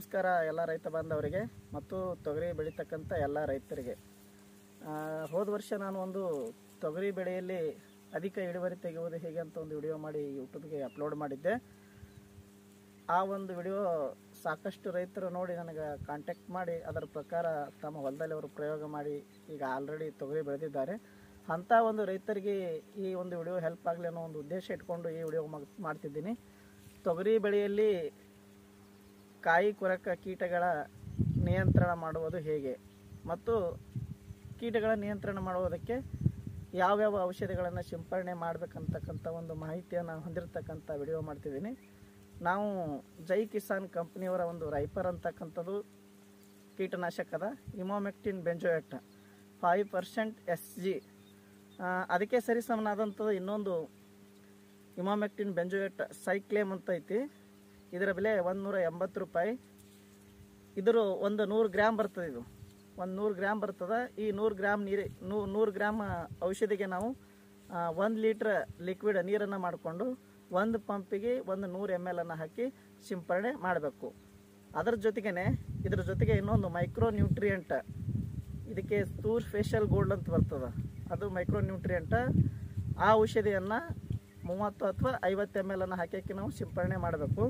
ನಮಸ್ಕಾರ ಎಲ್ಲ ರೈತ ಬಾಂಧವರಿಗೆ ಮತ್ತು ತೊಗರಿ ಬೆಳೀತಕ್ಕಂಥ ಎಲ್ಲ ರೈತರಿಗೆ. ಹೋದ ವರ್ಷ ನಾನು ಒಂದು ತೊಗರಿ ಬೆಳೆಯಲ್ಲಿ ಅಧಿಕ ಇಳುವರಿ ತೆಗೆಯುವುದು ಹೇಗೆ ಅಂತ ಒಂದು ವಿಡಿಯೋ ಮಾಡಿ ಯೂಟ್ಯೂಬ್ಗೆ ಅಪ್ಲೋಡ್ ಮಾಡಿದ್ದೆ. ಆ ಒಂದು ವಿಡಿಯೋ ಸಾಕಷ್ಟು ರೈತರು ನೋಡಿ ನನಗೆ ಕಾಂಟ್ಯಾಕ್ಟ್ ಮಾಡಿ, ಅದರ ಪ್ರಕಾರ ತಮ್ಮ ಹೊಲದಲ್ಲಿ ಅವರು ಪ್ರಯೋಗ ಮಾಡಿ, ಈಗ ಆಲ್ರೆಡಿ ತೊಗರಿ ಬೆಳೆದಿದ್ದಾರೆ. ಅಂಥ ಒಂದು ರೈತರಿಗೆ ಈ ಒಂದು ವಿಡಿಯೋ ಹೆಲ್ಪ್ ಆಗಲಿ ಅನ್ನೋ ಒಂದು ಉದ್ದೇಶ ಇಟ್ಕೊಂಡು ಈ ವಿಡಿಯೋ ಮಾಡ್ತಿದ್ದೀನಿ. ತೊಗರಿ ಬೆಳೆಯಲ್ಲಿ ಕಾಯಿ ಕೊರಕ ಕೀಟಗಳ ನಿಯಂತ್ರಣ ಮಾಡುವುದು ಹೇಗೆ? ಮತ್ತು ಕೀಟಗಳ ನಿಯಂತ್ರಣ ಮಾಡುವುದಕ್ಕೆ ಯಾವ್ಯಾವ ಔಷಧಿಗಳನ್ನು ಸಿಂಪರಣೆ ಮಾಡಬೇಕಂತಕ್ಕಂಥ ಒಂದು ಮಾಹಿತಿಯನ್ನು ಹೊಂದಿರತಕ್ಕಂಥ ವಿಡಿಯೋ ಮಾಡ್ತಿದ್ದೀನಿ. ನಾವು ಜೈ ಕಿಸಾನ್ ಕಂಪ್ನಿಯವರ ಒಂದು ರೈಪರ್ ಅಂತಕ್ಕಂಥದ್ದು ಕೀಟನಾಶಕದ emamectin benzoate five percent S G ಅದಕ್ಕೆ ಸರಿಸಮನಾದಂಥದ್ದು ಇನ್ನೊಂದು ಇಮೋಮೆಕ್ಟಿನ್ ಬೆಂಜೋಯೆಟ್ ಸೈಕ್ಲೇಮ್ ಅಂತ ಐತಿ ಇದರ ಬೆಲೆ ಒಂದು ಎಂಬತ್ತು ರೂಪಾಯಿ. ಇದರ ಒಂದು ನೂರು ಗ್ರಾಮ್ ಬರ್ತದೆ ಇದು. ಒಂದು ನೂರು ಗ್ರಾಮ್ ಬರ್ತದೆ. ಈ ನೂರು ಗ್ರಾಮ್ ನೀರು ನೂರು ಗ್ರಾಮ್ ಔಷಧಿಗೆ ನಾವು ಒಂದು ಲೀಟ್ರ್ ಲಿಕ್ವಿಡ್ ನೀರನ್ನು ಮಾಡಿಕೊಂಡು ಒಂದು ಪಂಪಿಗೆ ಒಂದು ನೂರು ಎಂ ಎಲ್ ಅನ್ನು ಹಾಕಿ ಸಿಂಪರಣೆ ಮಾಡಬೇಕು. ಅದರ ಜೊತೆಗೇ ಇದ್ರ ಜೊತೆಗೆ ಇನ್ನೊಂದು ಮೈಕ್ರೋ ನ್ಯೂಟ್ರಿಯೆಂಟ್ ಇದಕ್ಕೆ ತೂರ್ ಫೇಶಿಯಲ್ ಗೋಲ್ಡ್ ಅಂತ ಬರ್ತದೆ. ಅದು ಮೈಕ್ರೋ ನ್ಯೂಟ್ರಿಯೆಂಟ್ ಆ ಔಷಧಿಯನ್ನು ಮೂವತ್ತು ಅಥವಾ ಐವತ್ತು ಎಂ ಎಲ್ ಅನ್ನು ಹಾಕಿ ನಾವು ಸಿಂಪರಣೆ ಮಾಡಬೇಕು.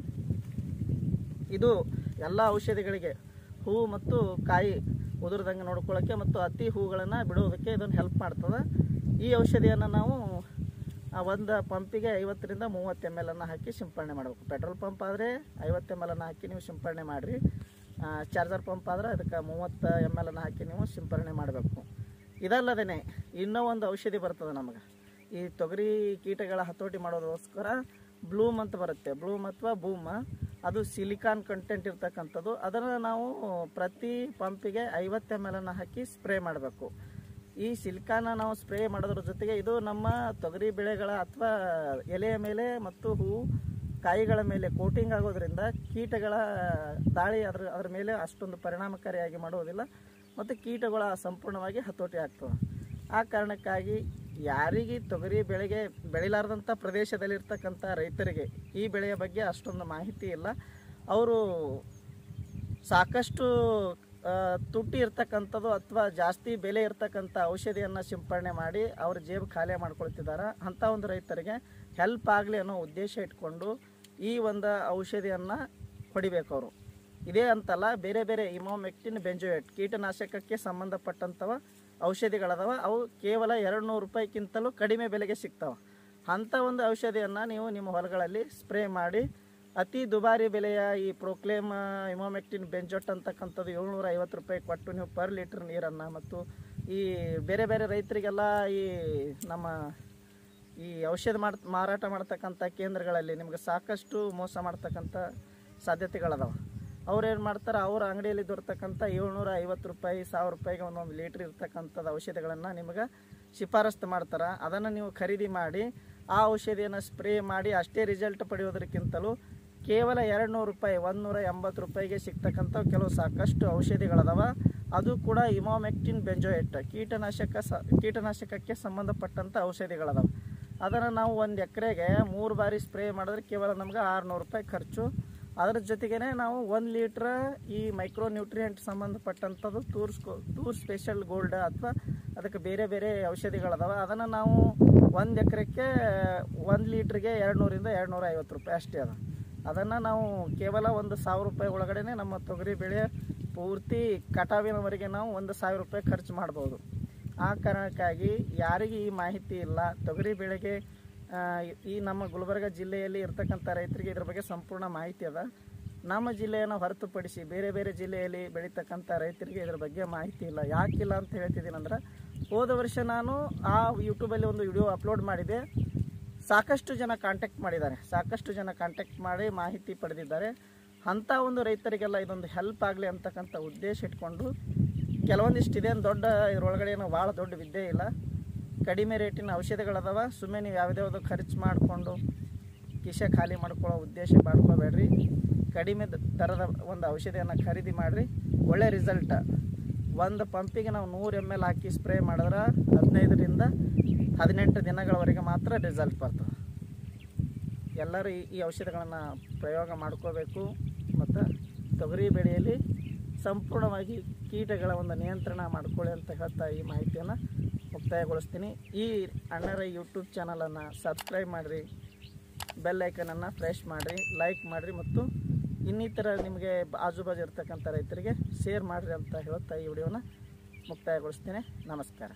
ಇದು ಎಲ್ಲ ಔಷಧಿಗಳಿಗೆ ಹೂವು ಮತ್ತು ಕಾಯಿ ಉದುರದಂಗೆ ನೋಡ್ಕೊಳ್ಳೋಕ್ಕೆ ಮತ್ತು ಅತಿ ಹೂಗಳನ್ನು ಬಿಡೋದಕ್ಕೆ ಇದನ್ನು ಹೆಲ್ಪ್ ಮಾಡ್ತದೆ. ಈ ಔಷಧಿಯನ್ನು ನಾವು ಒಂದು ಪಂಪಿಗೆ ಐವತ್ತರಿಂದ ಮೂವತ್ತು ಎಂ ಅನ್ನು ಹಾಕಿ ಸಿಂಪರಣೆ ಮಾಡಬೇಕು. ಪೆಟ್ರೋಲ್ ಪಂಪ್ ಆದರೆ ಐವತ್ತು ಎಂ ಅನ್ನು ಹಾಕಿ ನೀವು ಸಿಂಪರಣೆ ಮಾಡಿರಿ. ಚಾರ್ಜರ್ ಪಂಪ್ ಆದರೆ ಅದಕ್ಕೆ ಮೂವತ್ತು ಎಂ ಅನ್ನು ಹಾಕಿ ನೀವು ಸಿಂಪರಣೆ ಮಾಡಬೇಕು. ಇದಲ್ಲದೇ ಇನ್ನೂ ಒಂದು ಔಷಧಿ ಬರ್ತದೆ ನಮಗೆ. ಈ ತೊಗರಿ ಕೀಟಗಳ ಹತೋಟಿ ಮಾಡೋದಕ್ಕೋಸ್ಕರ ಬ್ಲೂಮ್ ಅಂತ ಬರುತ್ತೆ. ಬ್ಲೂಮ್ ಅಥವಾ ಬೂಮ್ ಅದು ಸಿಲಿಕಾನ್ ಕಂಟೆಂಟ್ ಇರ್ತಕ್ಕಂಥದ್ದು. ಅದನ್ನು ನಾವು ಪ್ರತಿ ಪಂಪಿಗೆ ಐವತ್ತು ಎಂ ಅನ್ನು ಹಾಕಿ ಸ್ಪ್ರೇ ಮಾಡಬೇಕು. ಈ ಸಿಲಿಕಾನ ನಾವು ಸ್ಪ್ರೇ ಮಾಡೋದ್ರ ಜೊತೆಗೆ ಇದು ನಮ್ಮ ತೊಗರಿ ಬೆಳೆಗಳ ಅಥವಾ ಎಲೆಯ ಮೇಲೆ ಮತ್ತು ಹೂ ಕಾಯಿಗಳ ಮೇಲೆ ಕೋಟಿಂಗ್ ಆಗೋದ್ರಿಂದ ಕೀಟಗಳ ದಾಳಿ ಅದ್ರ ಅದ್ರ ಮೇಲೆ ಅಷ್ಟೊಂದು ಪರಿಣಾಮಕಾರಿಯಾಗಿ ಮಾಡುವುದಿಲ್ಲ. ಮತ್ತು ಕೀಟಗಳ ಸಂಪೂರ್ಣವಾಗಿ ಹತೋಟಿ ಆಗ್ತವೆ. ಆ ಕಾರಣಕ್ಕಾಗಿ ಯಾರಿಗೆ ತೊಗರಿ ಬೆಳೆಗೆ ಬೆಳಿಲಾರ್ದಂಥ ಪ್ರದೇಶದಲ್ಲಿರ್ತಕ್ಕಂಥ ರೈತರಿಗೆ ಈ ಬೆಳೆಯ ಬಗ್ಗೆ ಅಷ್ಟೊಂದು ಮಾಹಿತಿ ಇಲ್ಲ. ಅವರು ಸಾಕಷ್ಟು ತುಟ್ಟಿ ಇರ್ತಕ್ಕಂಥದ್ದು ಅಥವಾ ಜಾಸ್ತಿ ಬೆಲೆ ಇರ್ತಕ್ಕಂಥ ಔಷಧಿಯನ್ನು ಸಿಂಪರಣೆ ಮಾಡಿ ಅವ್ರ ಜೇಬು ಖಾಲಿ ಮಾಡ್ಕೊಳ್ತಿದ್ದಾರೆ. ಅಂಥ ಒಂದು ರೈತರಿಗೆ ಹೆಲ್ಪ್ ಆಗಲಿ ಅನ್ನೋ ಉದ್ದೇಶ ಇಟ್ಕೊಂಡು ಈ ಒಂದು ಔಷಧಿಯನ್ನು ಹೊಡಿಬೇಕು ಅವರು. ಇದೇ ಅಂತಲ್ಲ, ಬೇರೆ ಬೇರೆ ಇಮೋಮೆಕ್ಟಿನ್, ಬೆಂಜೋಯೇಟ್ ಕೀಟನಾಶಕಕ್ಕೆ ಸಂಬಂಧಪಟ್ಟಂಥವ ಔಷಧಿಗಳದಾವ. ಅವು ಕೇವಲ ಎರಡು ನೂರು ರೂಪಾಯಿಗಿಂತಲೂ ಕಡಿಮೆ ಬೆಲೆಗೆ ಸಿಗ್ತಾವೆ. ಅಂಥ ಒಂದು ಔಷಧಿಯನ್ನು ನೀವು ನಿಮ್ಮ ಹೊಲಗಳಲ್ಲಿ ಸ್ಪ್ರೇ ಮಾಡಿ, ಅತಿ ದುಬಾರಿ ಬೆಲೆಯ ಈ ಪ್ರೋಕ್ಲೇಮ್, ಇಮೋಮೆಕ್ಟಿನ್, ಬೆಂಜೋಟ್ ಅಂತಕ್ಕಂಥದ್ದು ಏಳ್ನೂರ ಐವತ್ತು ರೂಪಾಯಿ ಕೊಟ್ಟು ನೀವು ಪರ್ ಲೀಟ್ರ್ ನೀರನ್ನು ಮತ್ತು ಈ ಬೇರೆ ಬೇರೆ ರೈತರಿಗೆಲ್ಲ ಈ ನಮ್ಮ ಈ ಔಷಧ ಮಾರಾಟ ಮಾಡ್ತಕ್ಕಂಥ ಕೇಂದ್ರಗಳಲ್ಲಿ ನಿಮ್ಗೆ ಸಾಕಷ್ಟು ಮೋಸ ಮಾಡ್ತಕ್ಕಂಥ ಸಾಧ್ಯತೆಗಳದಾವೆ. ಅವ್ರು ಏನು ಮಾಡ್ತಾರೆ? ಅವ್ರ ಅಂಗಡಿಯಲ್ಲಿ ದೊರತಕ್ಕಂಥ ಏಳ್ನೂರ ಐವತ್ತು ರೂಪಾಯಿ, ಸಾವಿರ ರೂಪಾಯಿಗೆ ಒಂದೊಂದು ಲೀಟ್ರ್ ಇರ್ತಕ್ಕಂಥದ್ದು ಔಷಧಿಗಳನ್ನು ನಿಮಗೆ ಶಿಫಾರಸ್ತು ಮಾಡ್ತಾರೆ. ಅದನ್ನು ನೀವು ಖರೀದಿ ಮಾಡಿ, ಆ ಔಷಧಿಯನ್ನು ಸ್ಪ್ರೇ ಮಾಡಿ ಅಷ್ಟೇ ರಿಸಲ್ಟ್ ಪಡೆಯೋದಕ್ಕಿಂತಲೂ ಕೇವಲ ಎರಡು ನೂರು ರೂಪಾಯಿ ಒಂದು ನೂರ ಎಂಬತ್ತು ರೂಪಾಯಿಗೆ ಸಿಗ್ತಕ್ಕಂಥ ಕೆಲವು ಸಾಕಷ್ಟು ಔಷಧಿಗಳದಾವ. ಅದು ಕೂಡ ಇಮೋಮೆಕ್ಟಿನ್ ಬೆಂಜೋಯೆಟ್, ಕೀಟನಾಶಕ ಸ, ಕೀಟನಾಶಕಕ್ಕೆ ಸಂಬಂಧಪಟ್ಟಂಥ ಔಷಧಿಗಳದಾವೆ. ಅದನ್ನು ನಾವು ಒಂದು ಎಕರೆಗೆ ಮೂರು ಬಾರಿ ಸ್ಪ್ರೇ ಮಾಡಿದ್ರೆ ಕೇವಲ ನಮ್ಗೆ ಆರುನೂರು ರೂಪಾಯಿ ಖರ್ಚು. ಅದರ ಜೊತೆಗೇನೆ ನಾವು ಒಂದು ಲೀಟ್ರ್ ಈ ಮೈಕ್ರೋ ನ್ಯೂಟ್ರಿಯೆಂಟ್ ಸಂಬಂಧಪಟ್ಟಂಥದ್ದು ತೂರ್ಸ್ಕೊ, ತೂರ್ ಸ್ಪೆಷಲ್ ಗೋಲ್ಡ್ ಅಥವಾ ಅದಕ್ಕೆ ಬೇರೆ ಬೇರೆ ಔಷಧಿಗಳದಾವ. ಅದನ್ನು ನಾವು ಒಂದು ಎಕರೆಕ್ಕೆ ಒಂದು ಲೀಟ್ರಿಗೆ ಎರಡು ನೂರಿಂದ ಎರಡು ನೂರ ಐವತ್ತು ರೂಪಾಯಿ ಅಷ್ಟೇ ಅದ. ಅದನ್ನು ನಾವು ಕೇವಲ ಒಂದು ಸಾವಿರ ರೂಪಾಯಿ ಒಳಗಡೆ ನಮ್ಮ ತೊಗರಿ ಬೆಳೆ ಪೂರ್ತಿ ಕಟಾವಿನವರೆಗೆ ನಾವು ಒಂದು ಸಾವಿರ ರೂಪಾಯಿ ಖರ್ಚು ಮಾಡ್ಬೋದು. ಆ ಕಾರಣಕ್ಕಾಗಿ ಯಾರಿಗೆ ಈ ಮಾಹಿತಿ ಇಲ್ಲ, ತೊಗರಿ ಬೆಳೆಗೆ ಈ ನಮ್ಮ ಗುಲ್ಬರ್ಗ ಜಿಲ್ಲೆಯಲ್ಲಿ ಇರ್ತಕ್ಕಂಥ ರೈತರಿಗೆ ಇದ್ರ ಬಗ್ಗೆ ಸಂಪೂರ್ಣ ಮಾಹಿತಿ ಅದ. ನಮ್ಮ ಜಿಲ್ಲೆಯನ್ನು ಹೊರತುಪಡಿಸಿ ಬೇರೆ ಬೇರೆ ಜಿಲ್ಲೆಯಲ್ಲಿ ಬೆಳೀತಕ್ಕಂಥ ರೈತರಿಗೆ ಇದ್ರ ಬಗ್ಗೆ ಮಾಹಿತಿ ಇಲ್ಲ. ಯಾಕಿಲ್ಲ ಅಂತ ಹೇಳ್ತಿದ್ದೀನಿ ಅಂದ್ರೆ, ಹೋದ ವರ್ಷ ನಾನು ಆ ಯೂಟ್ಯೂಬಲ್ಲಿ ಒಂದು ವಿಡಿಯೋ ಅಪ್ಲೋಡ್ ಮಾಡಿದೆ. ಸಾಕಷ್ಟು ಜನ ಕಾಂಟ್ಯಾಕ್ಟ್ ಮಾಡಿದ್ದಾರೆ. ಸಾಕಷ್ಟು ಜನ ಕಾಂಟ್ಯಾಕ್ಟ್ ಮಾಡಿ ಮಾಹಿತಿ ಪಡೆದಿದ್ದಾರೆ. ಅಂಥ ಒಂದು ರೈತರಿಗೆಲ್ಲ ಇದೊಂದು ಹೆಲ್ಪ್ ಆಗಲಿ ಅಂತಕ್ಕಂಥ ಉದ್ದೇಶ ಇಟ್ಕೊಂಡು ಕೆಲವೊಂದಿಷ್ಟು ಇದೇನು ದೊಡ್ಡ ಇದ್ರೊಳಗಡೆ ಏನು ಭಾಳ ದೊಡ್ಡ ವಿದ್ಯೆ ಇಲ್ಲ. ಕಡಿಮೆ ರೇಟಿನ ಔಷಧಿಗಳದಾವ ಸುಮ್ಮನೆ ನೀವು ಯಾವುದ್ಯಾವುದೋ ಖರ್ಚು ಮಾಡಿಕೊಂಡು ಕಿಶೆ ಖಾಲಿ ಮಾಡ್ಕೊಳ್ಳೋ ಉದ್ದೇಶ ಮಾಡ್ಕೋಬೇಡ್ರಿ. ಕಡಿಮೆ ದರದ ಒಂದು ಔಷಧಿಯನ್ನು ಖರೀದಿ ಮಾಡಿರಿ. ಒಳ್ಳೆ ರಿಸಲ್ಟ್. ಒಂದು ಪಂಪಿಗೆ ನಾವು ನೂರು ಎಂ ಎಲ್ ಹಾಕಿ ಸ್ಪ್ರೇ ಮಾಡಿದ್ರೆ ಹದಿನೈದರಿಂದ ಹದಿನೆಂಟು ದಿನಗಳವರೆಗೆ ಮಾತ್ರ ರಿಸಲ್ಟ್ ಬರ್ತದೆ ಎಲ್ಲರೂ ಈ ಔಷಧಿಗಳನ್ನು ಪ್ರಯೋಗ ಮಾಡ್ಕೋಬೇಕು ಮತ್ತು ತೊಗರಿ ಬೆಳೆಯಲ್ಲಿ ಸಂಪೂರ್ಣವಾಗಿ ಕೀಟಗಳ ಒಂದು ನಿಯಂತ್ರಣ ಮಾಡ್ಕೊಳ್ಳಿ ಅಂತ ಹೇಳ್ತಾ ಈ ಮಾಹಿತಿಯನ್ನು ಮುಕ್ತಾಯಗೊಳಿಸ್ತೀನಿ ಈ ಅಣ್ಣರ ಯೂಟ್ಯೂಬ್ ಚಾನಲನ್ನು ಸಬ್ಸ್ಕ್ರೈಬ್ ಮಾಡಿರಿ. ಬೆಲ್ ಐಕನನ್ನು ಪ್ರೆಸ್ ಮಾಡಿರಿ ಲೈಕ್ ಮಾಡಿರಿ ಮತ್ತು ಇನ್ನಿತರ ನಿಮಗೆ ಆಜು ಬಾಜು ಇರ್ತಕ್ಕಂಥ ರೈತರಿಗೆ ಶೇರ್ ಮಾಡಿರಿ ಅಂತ ಹೇಳುತ್ತಾ ಈ ವಿಡಿಯೋನ ಮುಕ್ತಾಯಗೊಳಿಸ್ತೀನಿ. ನಮಸ್ಕಾರ.